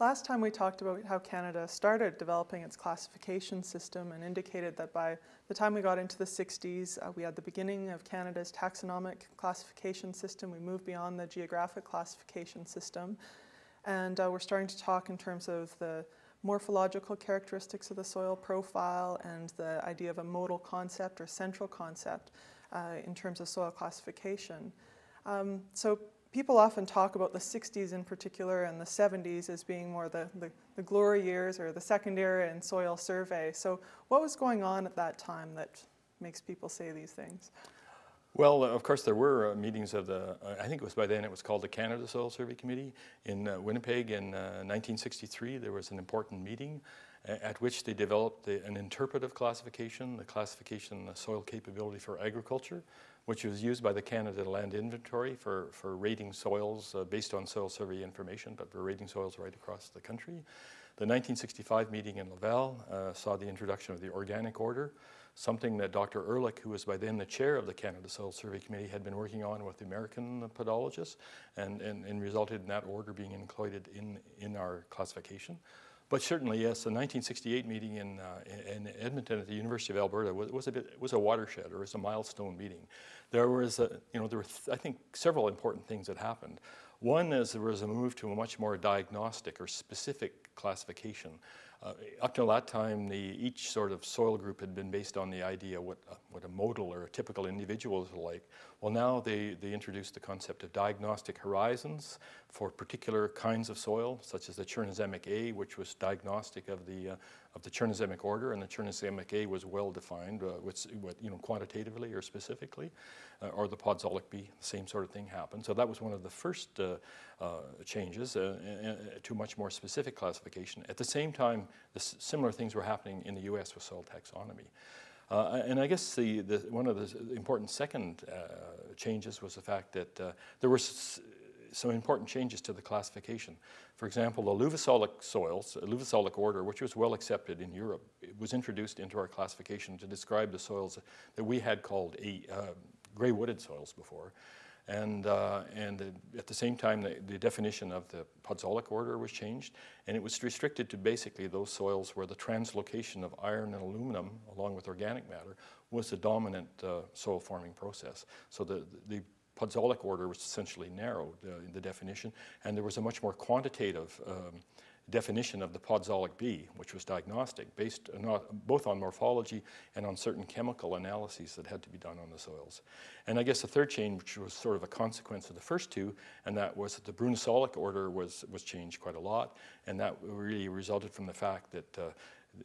Last time we talked about how Canada started developing its classification system and indicated that by the time we got into the 60s, uh, we had the beginning of Canada's taxonomic classification system. We moved beyond the geographic classification system. And uh, we're starting to talk in terms of the morphological characteristics of the soil profile and the idea of a modal concept or central concept uh, in terms of soil classification. Um, so people often talk about the 60s in particular and the 70s as being more the, the, the, glory years or the second era in soil survey. So, what was going on at that time that makes people say these things? Well, uh, of course, there were uh, meetings of the, uh, I think it was by then, it was called the Canada Soil Survey Committee in uh, Winnipeg in 1963. Uh, there was an important meeting at which they developed the, an interpretive classification, the classification of soil capability for agriculture, which was used by the Canada Land Inventory for, for rating soils uh, based on soil survey information, but for rating soils right across the country. The 1965 meeting in Laval uh, saw the introduction of the organic order, something that Dr. Ehrlich, who was by then the chair of the Canada Soil Survey Committee, had been working on with the American pedologists, and, and, and resulted in that order being included in, in our classification. But certainly, yes, the 1968 meeting in, uh, in Edmonton at the University of Alberta was, was, a bit, was a watershed or was a milestone meeting. There was, a, you know, there were, th- I think, several important things that happened. One is there was a move to a much more diagnostic or specific classification uh, up till that time, the, each sort of soil group had been based on the idea what, uh, what a modal or a typical individual is like. Well, now they, they introduced the concept of diagnostic horizons for particular kinds of soil, such as the Chernozemic A, which was diagnostic of the, uh, of the Chernozemic order, and the Chernozemic A was well defined, uh, with, with, you know, quantitatively or specifically, uh, or the Podzolic B, the same sort of thing happened. So that was one of the first uh, uh, changes uh, to much more specific classification. At the same time, the similar things were happening in the U.S. with soil taxonomy. Uh, and I guess the, the, one of the important second uh, changes was the fact that uh, there were s- some important changes to the classification. For example, the luvisolic soils, luvisolic order, which was well accepted in Europe, was introduced into our classification to describe the soils that we had called a, uh, gray wooded soils before. And, uh, and at the same time, the, the, definition of the podzolic order was changed, and it was restricted to basically those soils where the translocation of iron and aluminum, along with organic matter, was the dominant uh, soil forming process. So the, the podzolic order was essentially narrowed uh, in the definition, and there was a much more quantitative um, definition of the podzolic B, which was diagnostic, based not, both on morphology and on certain chemical analyses that had to be done on the soils. And I guess the third change, which was sort of a consequence of the first two, and that was that the Brunissolic order was, was changed quite a lot, and that really resulted from the fact that uh,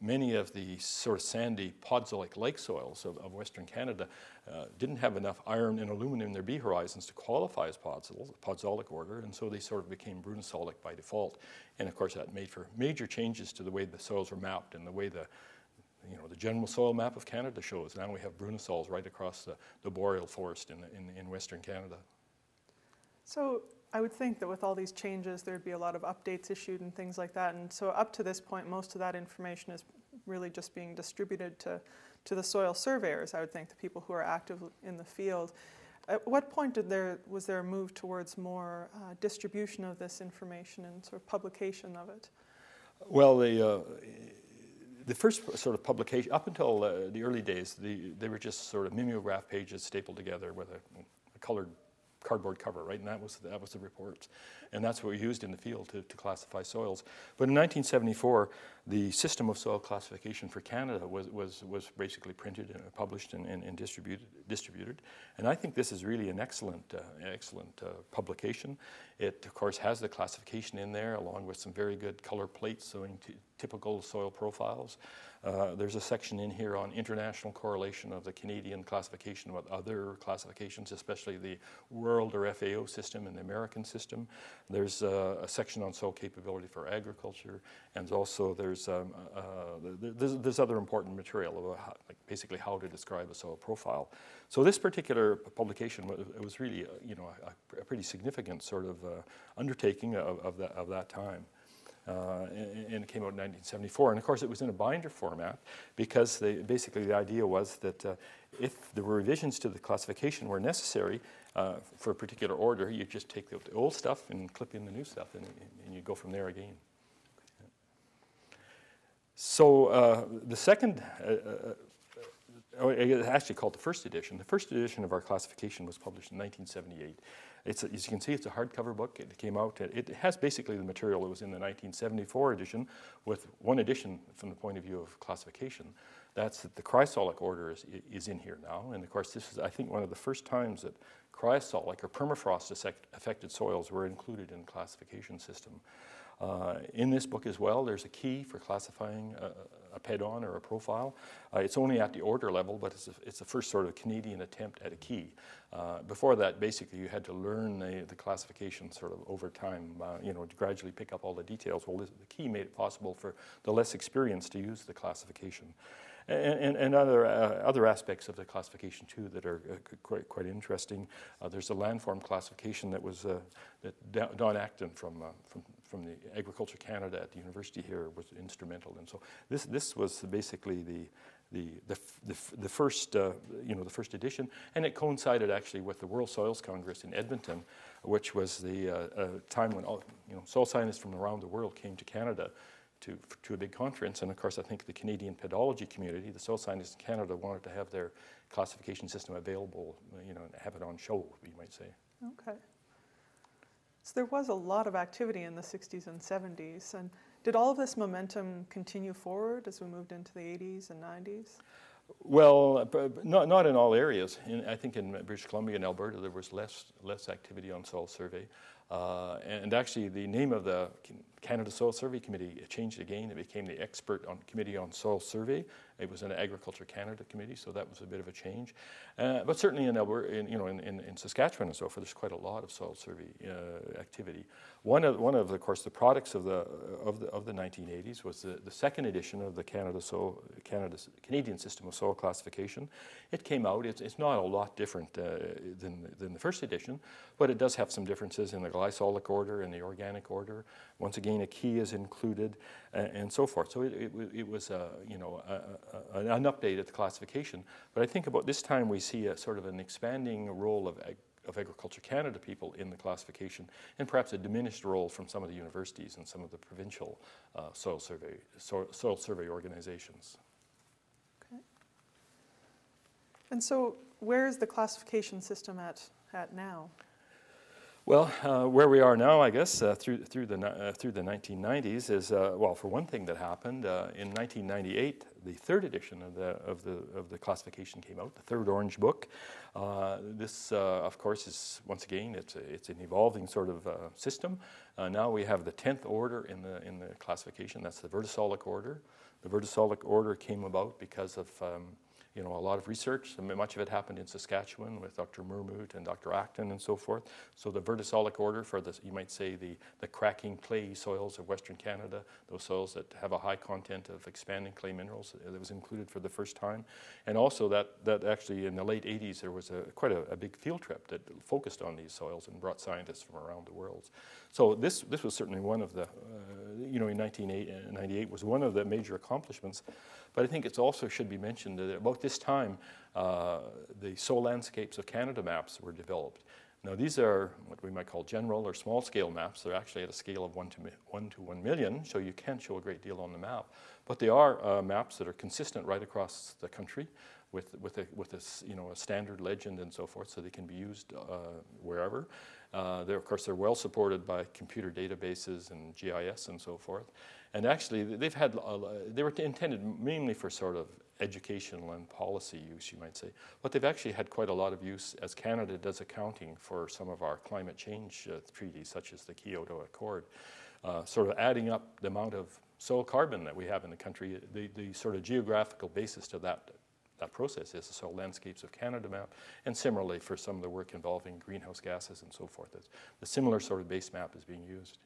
many of the sort of sandy podzolic lake soils of, of Western Canada uh, didn't have enough iron and aluminum in their B horizons to qualify as podzol, podzolic order, and so they sort of became brunissolic by default. And of course, that made for major changes to the way the soils were mapped and the way the you know, the general soil map of Canada shows. Now we have brunissols right across the, the boreal forest in, in, in Western Canada. So I would think that with all these changes, there'd be a lot of updates issued and things like that. And so up to this point, most of that information is really just being distributed to, to the soil surveyors, I would think, the people who are active in the field. At what point did there, was there a move towards more uh, distribution of this information and sort of publication of it? Well, the, uh, the first sort of publication, up until uh, the early days, the, they were just sort of mimeograph pages stapled together with a, a colored cardboard cover, right? And that was, that was the report. And that's what we used in the field to, to classify soils. But in 1974, the system of soil classification for Canada was, was, was basically printed and published and, and, and distributed, distributed. And I think this is really an excellent, uh, excellent uh, publication. It, of course, has the classification in there along with some very good color plates showing typical soil profiles. Uh, there's a section in here on international correlation of the Canadian classification with other classifications, especially the world or FAO system and the American system. There's uh, a section on soil capability for agriculture, and also there's, um, uh, there's, there's, other important material about how, like basically how to describe a soil profile. So this particular publication was, it was really, uh, you know, a, a, pretty significant sort of undertaking of, of, that, of that time. Uh, and, it came out in 1974. And of course, it was in a binder format because they, basically the idea was that uh, if there were revisions to the classification were necessary uh, for a particular order, you just take the, the, old stuff and clip in the new stuff, and, and you go from there again. So uh, the second, uh, uh, oh, actually called the first edition. The first edition of our classification was published in 1978. It's as you can see, it's a hardcover book. It came out. It has basically the material that was in the 1974 edition, with one addition from the point of view of classification. That's that the cryosolic order is, is in here now. And of course, this is, I think, one of the first times that cryosolic or permafrost affected soils were included in the classification system. Uh, in this book as well, there's a key for classifying a, a pedon or a profile. Uh, it's only at the order level, but it's, a, it's the first sort of Canadian attempt at a key. Uh, before that, basically, you had to learn the, the classification sort of over time, uh, you know, to gradually pick up all the details. Well, this, the key made it possible for the less experienced to use the classification and, and, and other, uh, other aspects of the classification too that are uh, quite, quite interesting. Uh, there's a landform classification that was uh, that Don Acton from, uh, from, from the Agriculture Canada at the university here was instrumental. And so this, this was basically the, the, the, the, the first, uh, you know, the first edition, and it coincided actually with the World Soils Congress in Edmonton, which was the time when all, you know, soil scientists from around the world came to Canada to, to a big conference. And of course, I think the Canadian pedology community, the soil scientists in Canada, wanted to have their classification system available, you know, have it on show, you might say. Okay. So there was a lot of activity in the 60s and 70s. And did all of this momentum continue forward as we moved into the 80s and 90s? Well, uh, not, not in all areas. In, I think in British Columbia and Alberta, there was less, less activity on soil survey. Uh, and actually, the name of the Canada Soil Survey Committee changed again. It became the Expert on Committee on Soil Survey. It was an Agriculture Canada committee, so that was a bit of a change. Uh, but certainly in, Alberta, in, you know, in, in, in, Saskatchewan and so forth, there's quite a lot of soil survey uh, activity. One of, one of, of course, the products of the, of the, of the 1980s was the, the second edition of the Canada Soil, Canada's, Canadian System of Soil Classification. It came out, it's, it's not a lot different uh, than, than the first edition, but it does have some differences in the gleysolic order and the organic order. Once again, a key is included and, and so forth. So it, it, it was, a, you know, a, a, an updated classification. But I think about this time we see a sort of an expanding role of, ag- of Agriculture Canada people in the classification, and perhaps a diminished role from some of the universities and some of the provincial uh, soil survey soil, soil survey organizations. Okay. And so, where is the classification system at at now? Well, uh, where we are now, I guess, uh, through, through, the, uh, through the 1990s is, uh, well, for one thing that happened, uh, in 1998, the third edition of the, of, the, of the classification came out, the third Orange Book. Uh, this, of course, is, once again, it's, it's an evolving sort of system. now we have the 10th order in the, in the classification, that's the vertisolic order. The vertisolic order came about because of um, you know, a lot of research. Much of it happened in Saskatchewan with Dr. Mermut and Dr. Acton and so forth. So the vertisolic order for the, you might say, the, the cracking clay soils of Western Canada, those soils that have a high content of expanding clay minerals, uh, that was included for the first time. And also that, that actually in the late 80s, there was a, quite a, a big field trip that focused on these soils and brought scientists from around the world. So this, this was certainly one of the, uh, you know, in 1998 was one of the major accomplishments. But I think it also should be mentioned that about this time, uh, the soil landscapes of Canada maps were developed. Now, these are what we might call general or small scale maps. They're actually at a scale of 1 to, one, to 1 million, so you can't show a great deal on the map. But they are uh, maps that are consistent right across the country with, with, a, with a, you know, a standard legend and so forth, so they can be used uh, wherever. Uh, of course, they're well supported by computer databases and GIS and so forth. And actually, they've had, uh, they were intended mainly for sort of educational and policy use, you might say. But they've actually had quite a lot of use as Canada does accounting for some of our climate change uh, treaties, such as the Kyoto Accord, uh, sort of adding up the amount of soil carbon that we have in the country. The, the sort of geographical basis to that that process is the soil landscapes of Canada map, and similarly for some of the work involving greenhouse gases and so forth. The similar sort of base map is being used.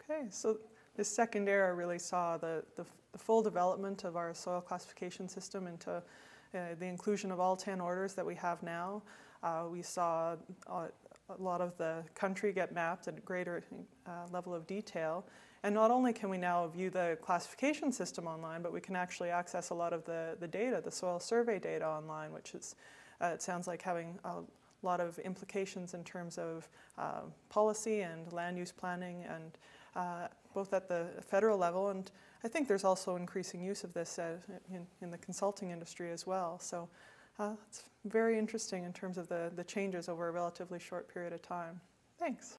Okay, so this second era really saw the, the, the full development of our soil classification system into uh, the inclusion of all 10 orders that we have now. Uh, we saw a, a, lot of the country get mapped at a greater uh, level of detail. And not only can we now view the classification system online, but we can actually access a lot of the, the data, the soil survey data online, which is, uh, it sounds like having a lot of implications in terms of uh, policy and land use planning and uh, both at the federal level and I think there's also increasing use of this uh, in, in the consulting industry as well. So uh, it's very interesting in terms of the, the changes over a relatively short period of time. Thanks.